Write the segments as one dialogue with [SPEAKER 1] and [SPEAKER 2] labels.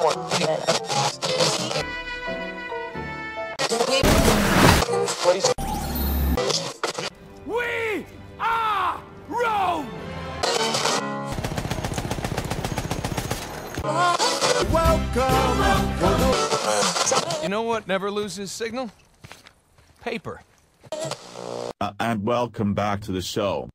[SPEAKER 1] We are Rome! Welcome! You know what never loses signal? Paper.
[SPEAKER 2] Uh, and welcome back to the show.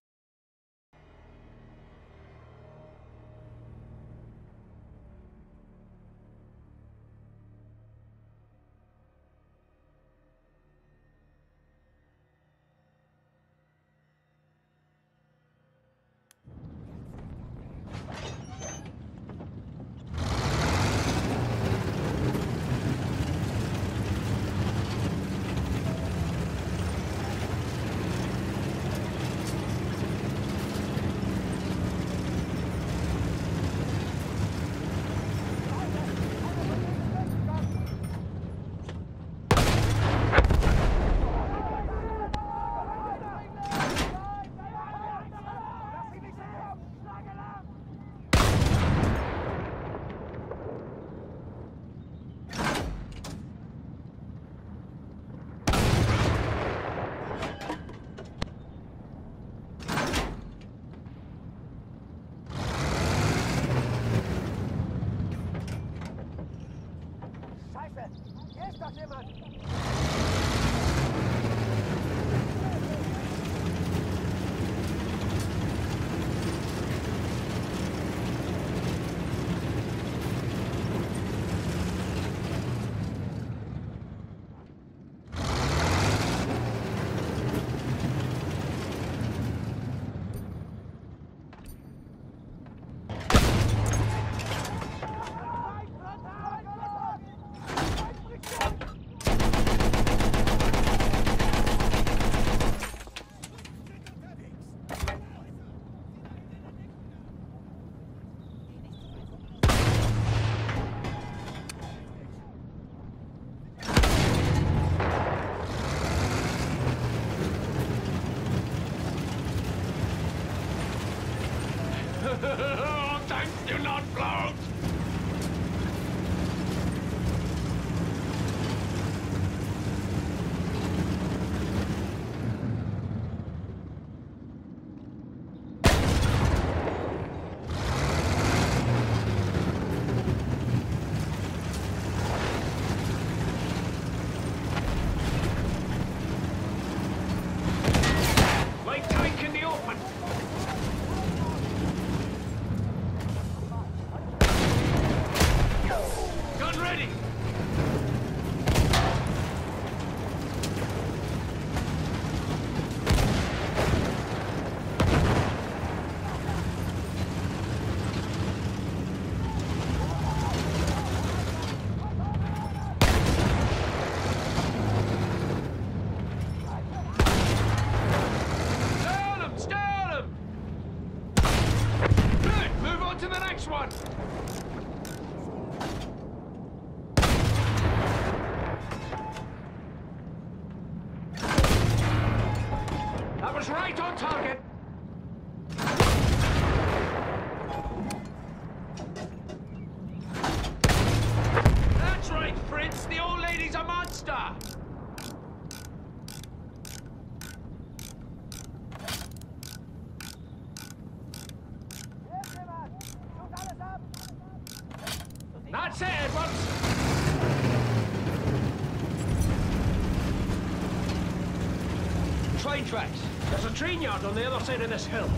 [SPEAKER 1] Train yard on the other side of this hill.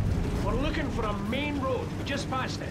[SPEAKER 1] We're looking for a main road just past it.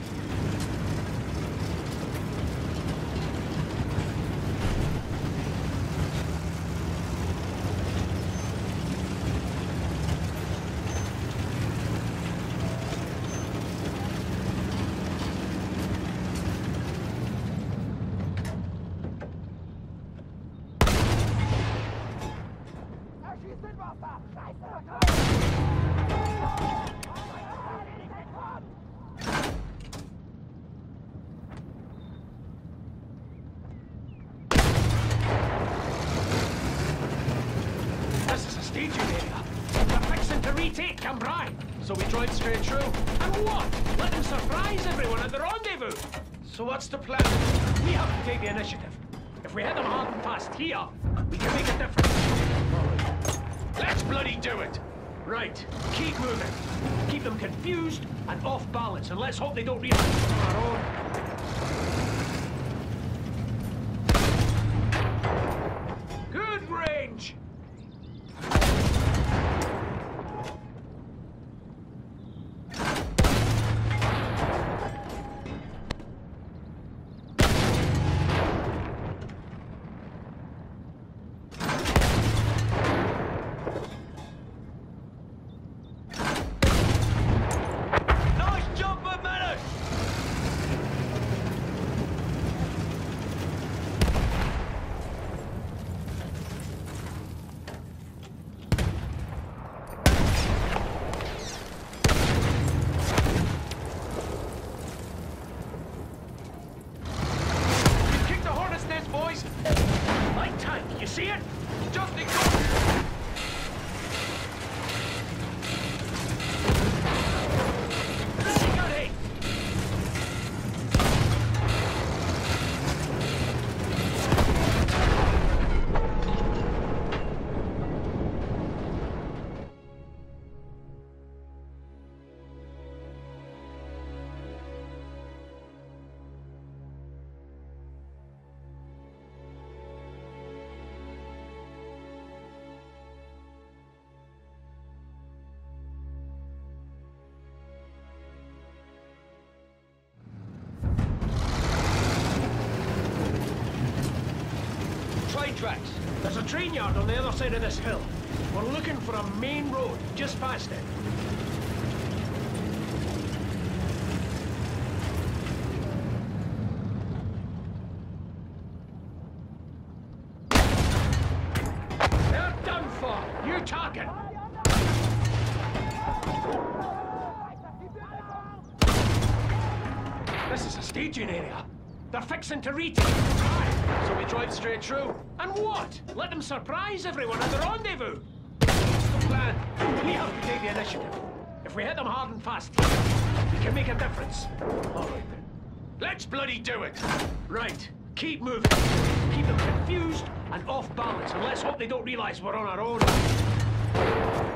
[SPEAKER 2] What's the plan? We have to take the initiative. If we hit them hard and fast here, we can make a difference.
[SPEAKER 3] Let's bloody do it!
[SPEAKER 2] Right. Keep moving. Keep them confused and off balance, and let's hope they don't realize we're on our own. There's a train yard on the other side of this hill. We're looking for a main road just past it. They're done for. You. This is a staging area. They're fixing to retake. Aye,
[SPEAKER 3] So we drive straight through.
[SPEAKER 2] and what? Let them surprise everyone at the rendezvous. The plan? We have to take the initiative. If we hit them hard and fast, we can make a difference. All right then.
[SPEAKER 3] Let's bloody do it!
[SPEAKER 2] Right. Keep moving. Keep them confused and off balance, and let's hope they don't realize we're on our own.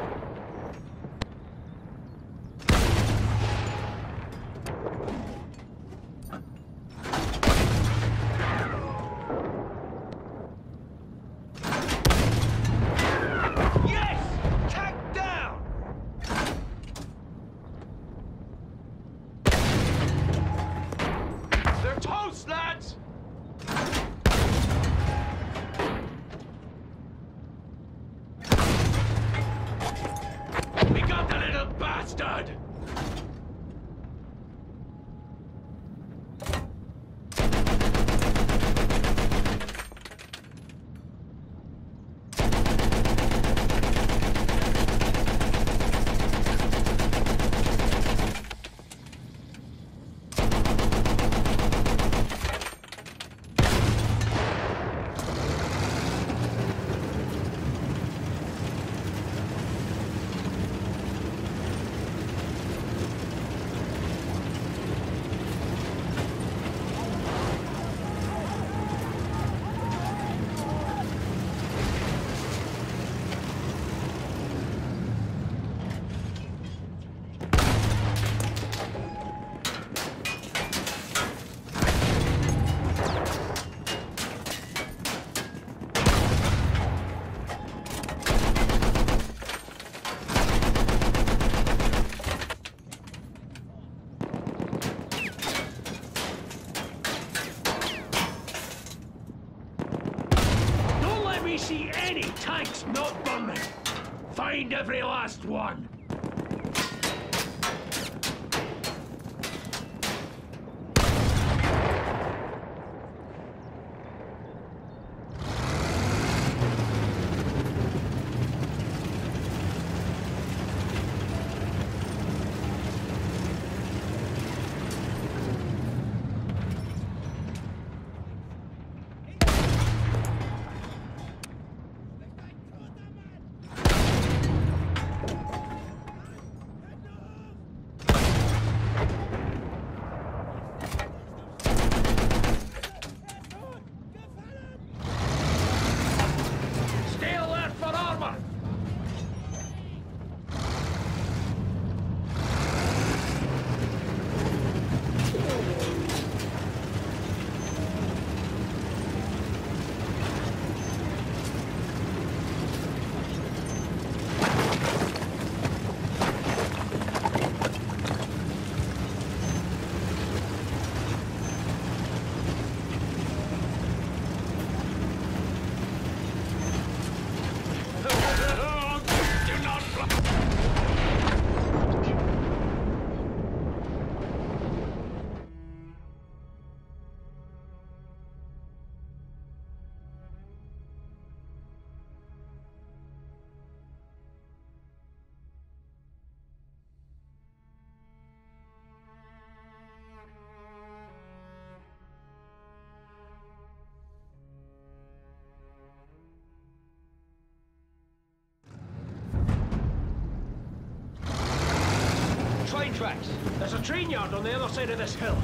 [SPEAKER 2] Tracks. There's a train yard on the other side of this hill.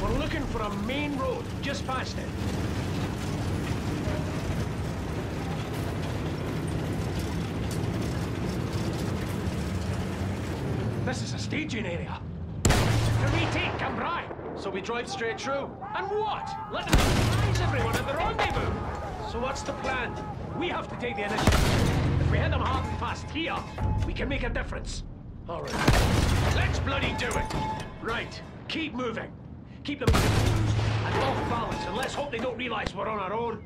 [SPEAKER 2] We're looking for a main road just past it. This is a staging area. To retake Cambrai.
[SPEAKER 4] So we drive straight through.
[SPEAKER 2] And what? Let them surprise everyone at the rendezvous. So what's the plan? We have to take the initiative. If we hit them hard and fast here, we can make a difference. All right. Let's bloody do it. Right. Keep moving. Keep them and off balance, and let's hope they don't realize we're on our own.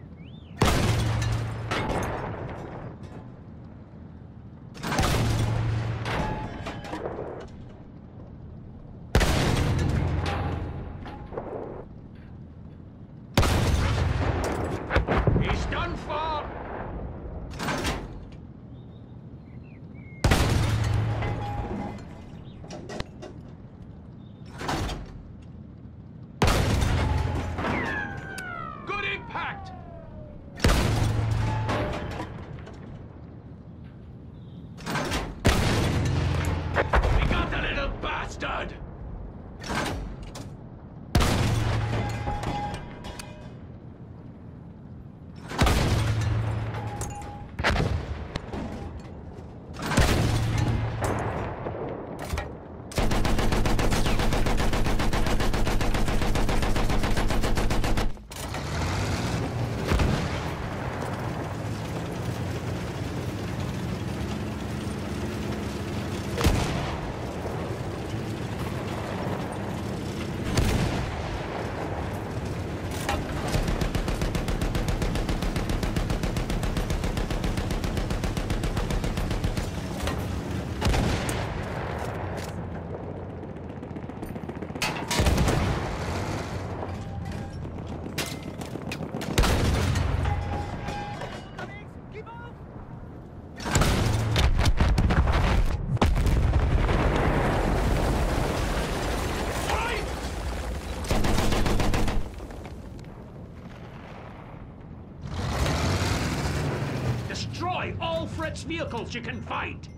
[SPEAKER 2] All vehicles you can find!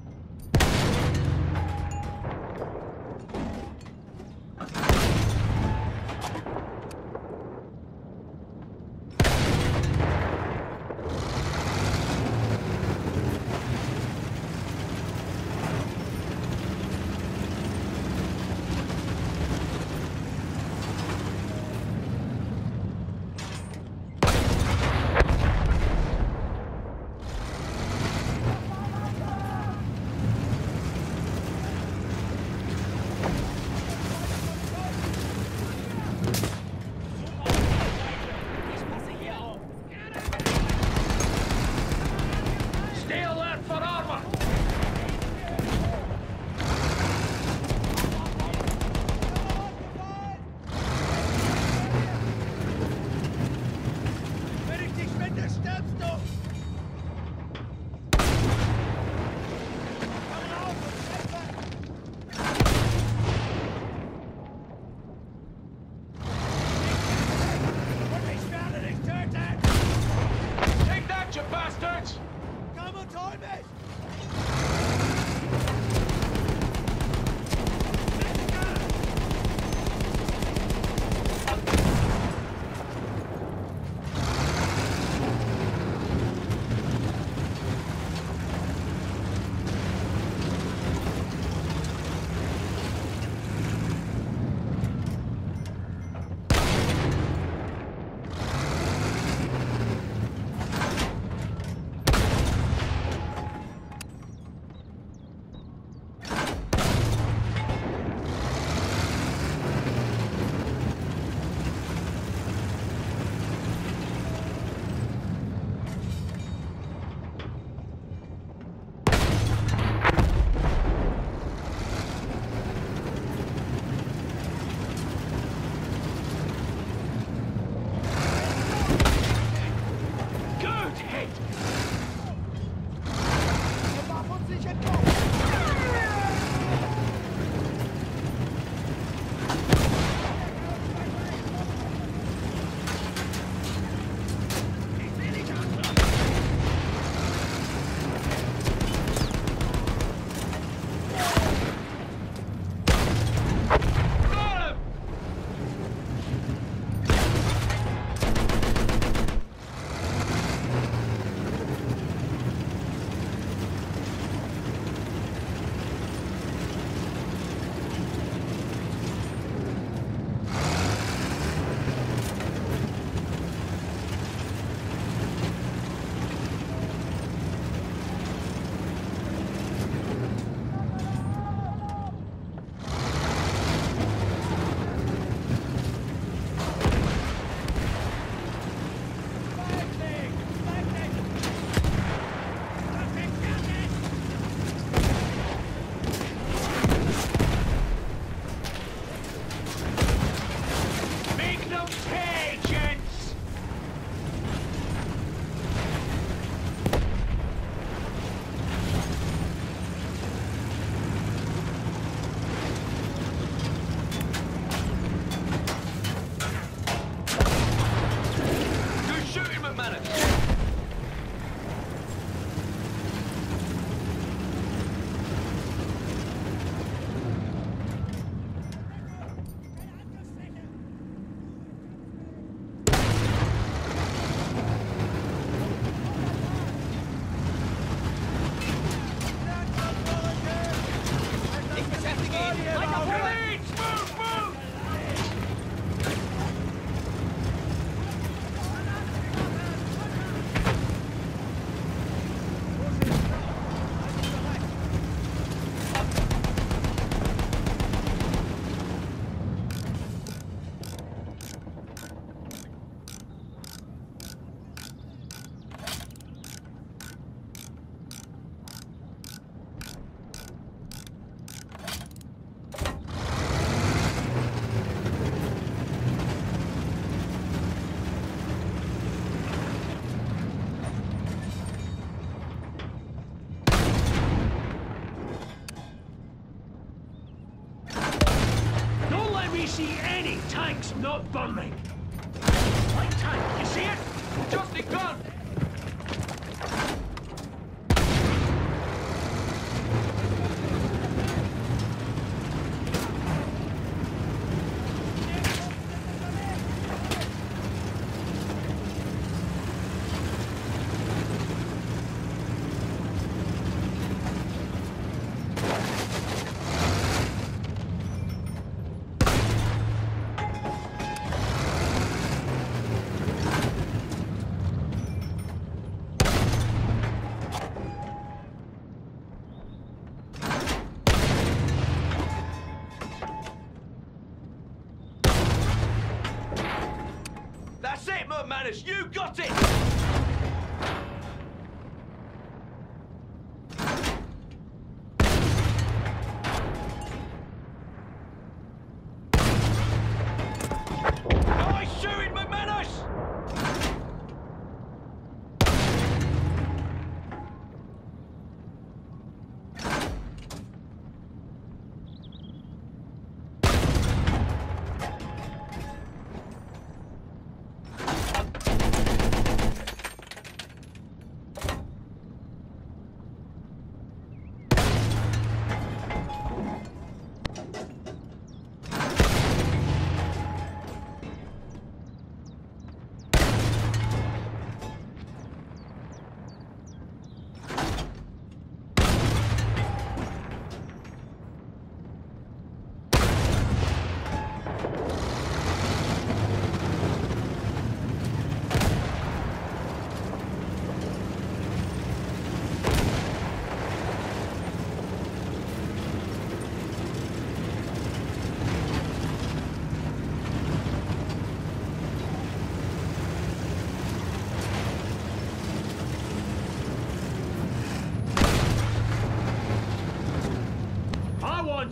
[SPEAKER 3] Got it!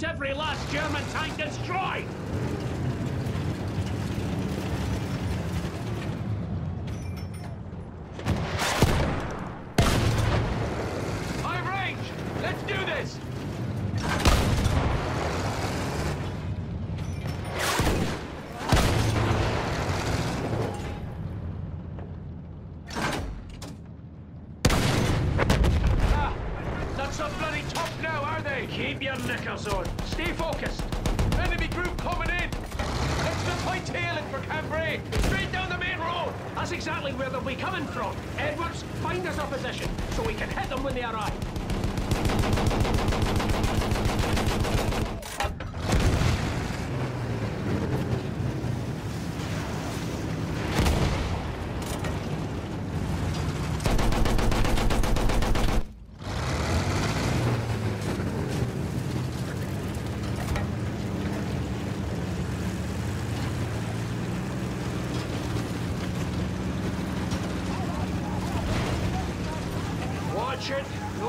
[SPEAKER 2] Every last German tank destroyed!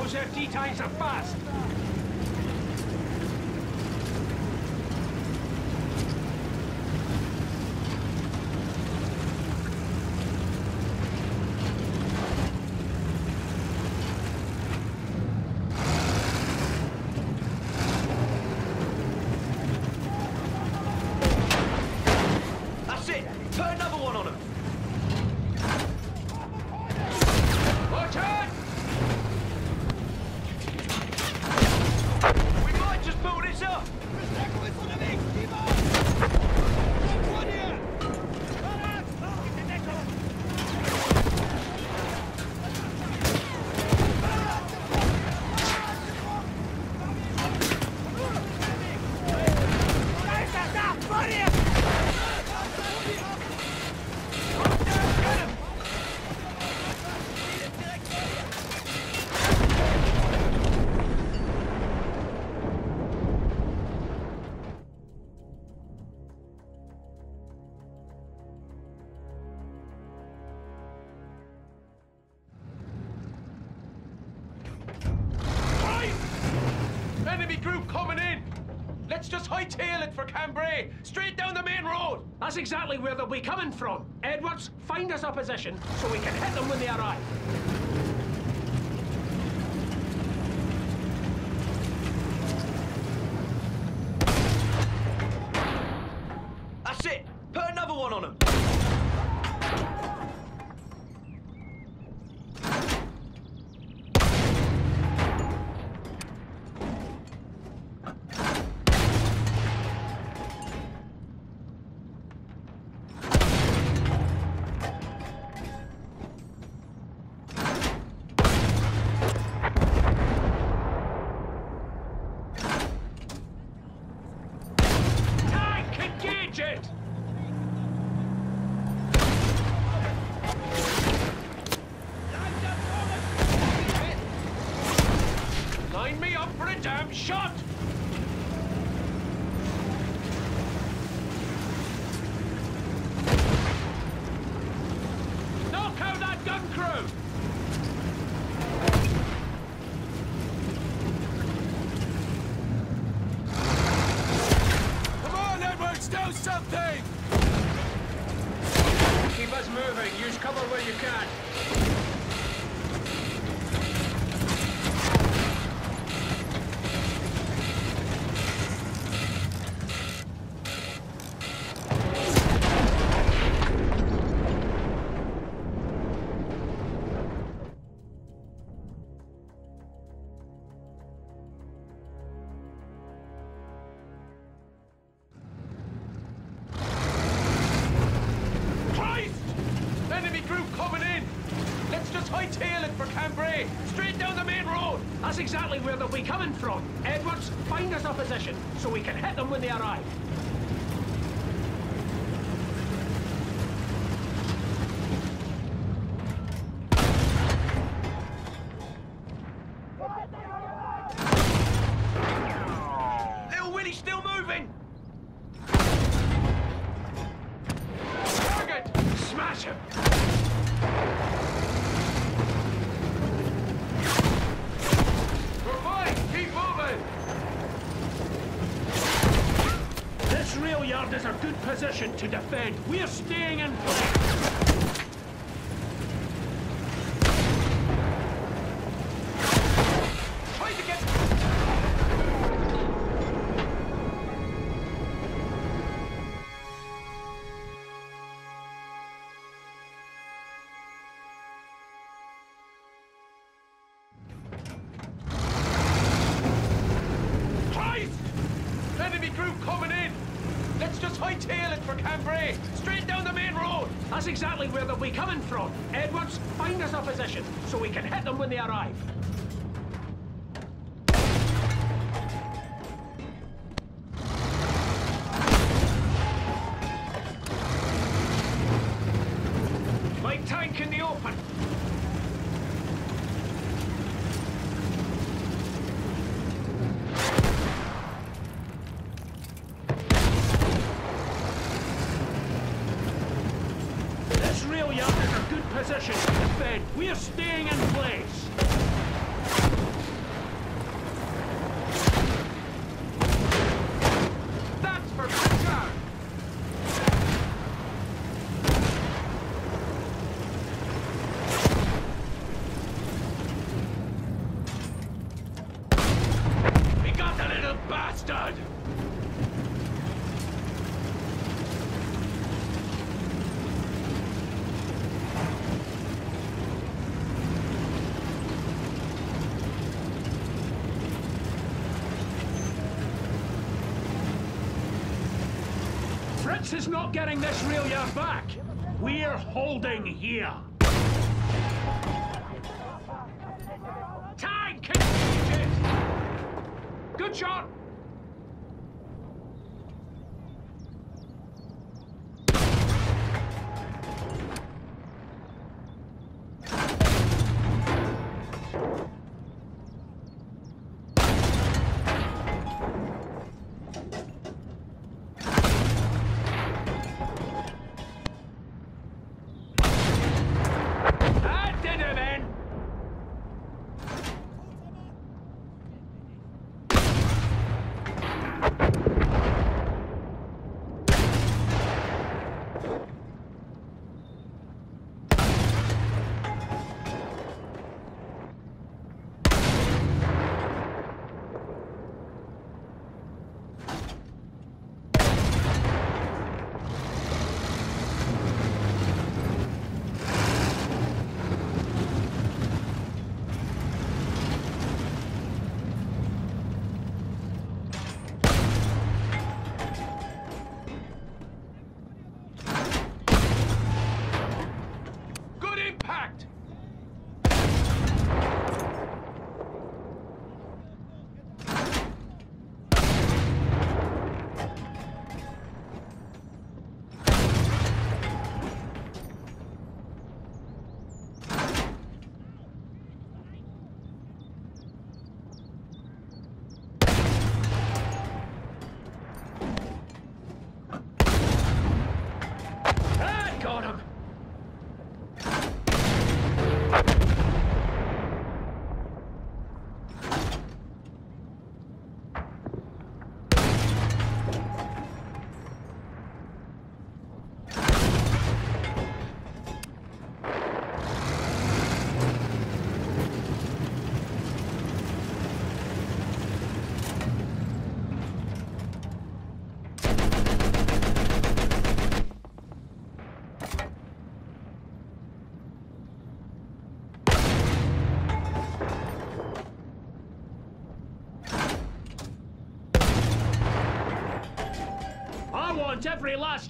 [SPEAKER 2] those FD times are fast.
[SPEAKER 3] group coming in. Let's just hightail it for Cambrai, straight down the main road.
[SPEAKER 2] That's exactly where they'll be coming from. Edwards, find us a position so we can hit them when they arrive. got. to defend. We're
[SPEAKER 3] still hightail it for Cambrai, straight down the main road.
[SPEAKER 2] That's exactly where they'll be coming from. Edwards, find us a position so we can hit them when they arrive. Fritz is not getting this real yard back. We're holding here. Time. Good shot.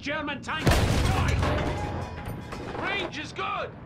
[SPEAKER 2] German tank destroyed!
[SPEAKER 3] Range is good!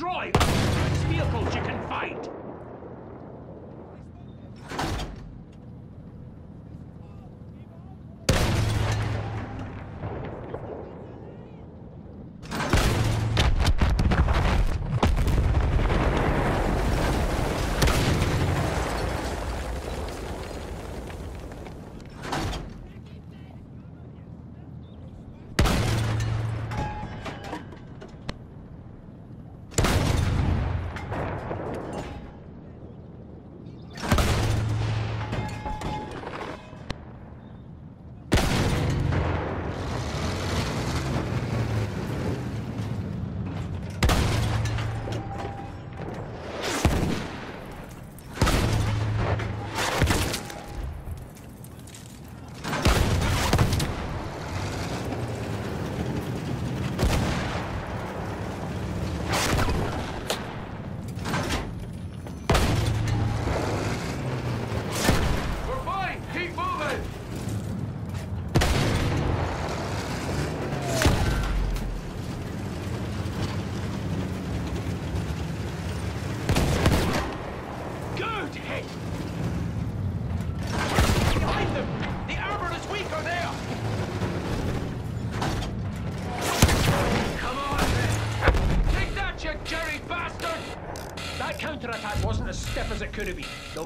[SPEAKER 2] destroy this vehicle, chicken!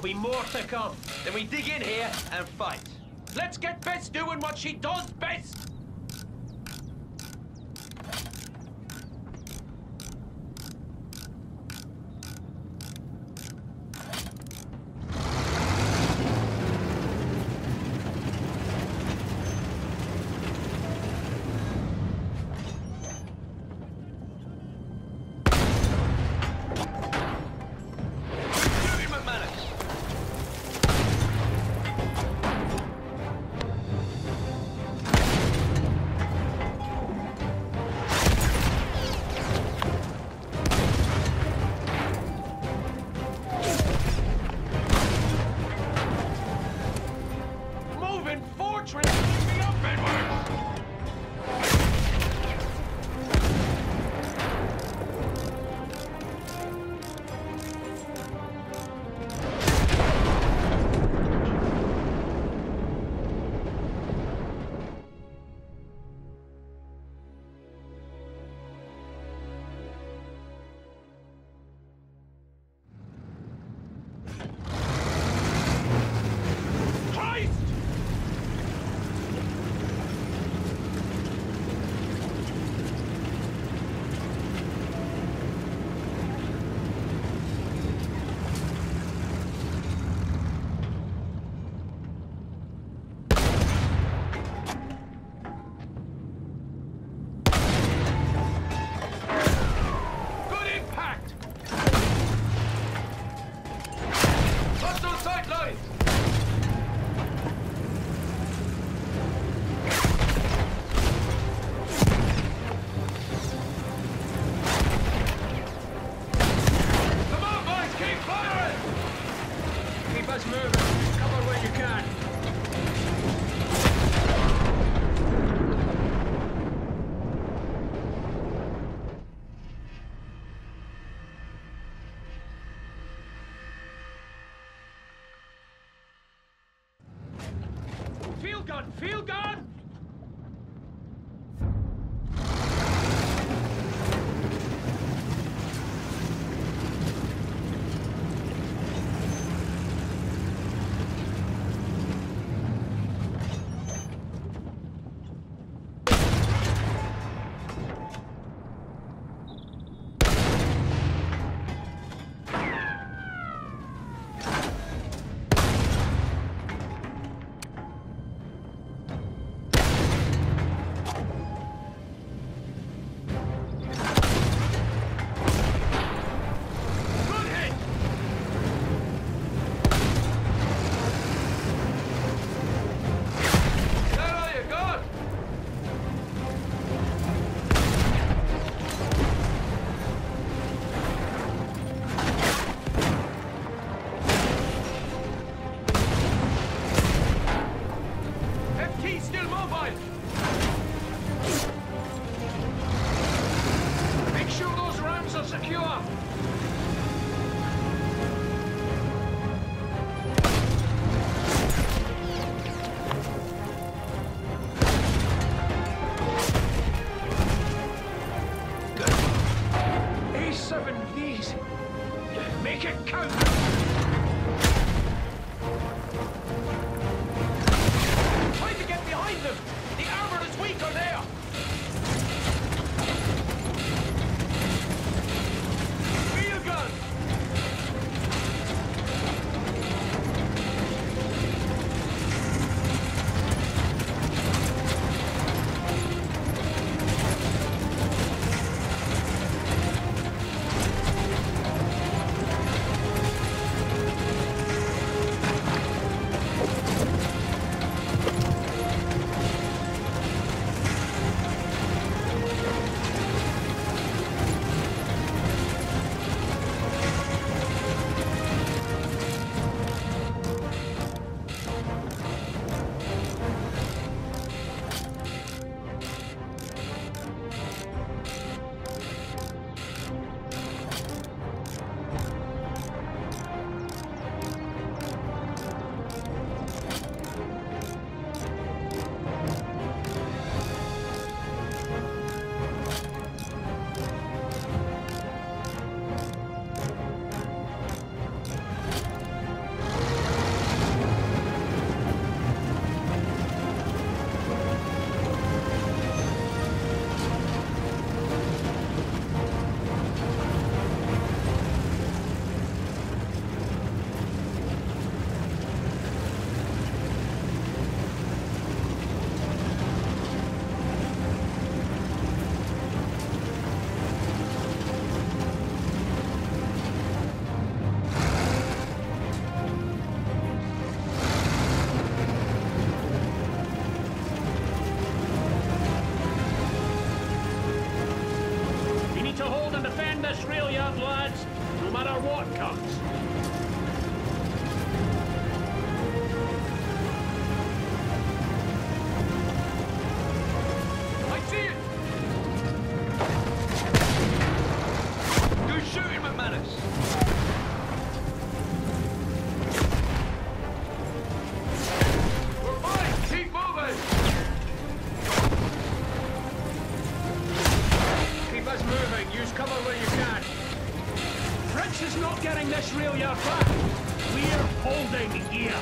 [SPEAKER 2] be more to come.
[SPEAKER 3] Then we dig in here and fight. Let's get Bess doing what she does best!
[SPEAKER 2] cover where you can. French is not getting this rail yard back. We're holding here.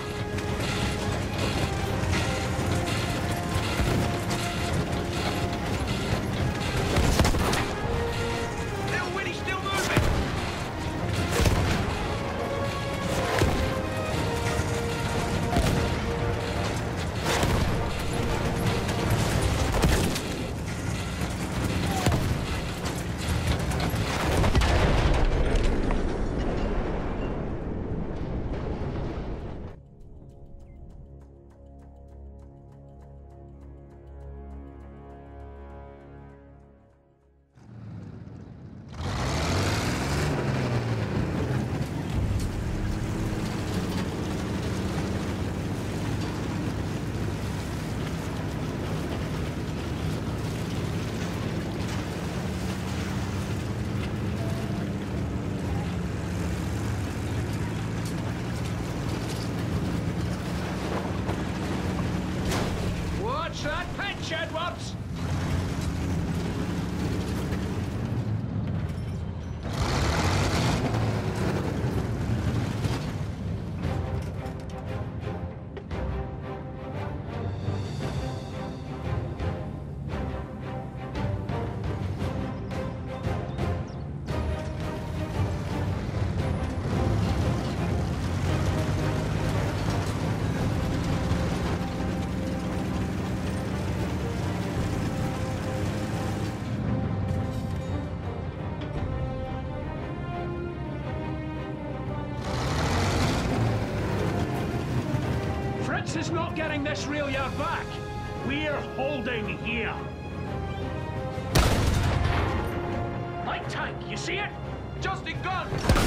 [SPEAKER 2] getting this rail yard back. We're holding here. Light tank, you see it? Just a
[SPEAKER 3] gun!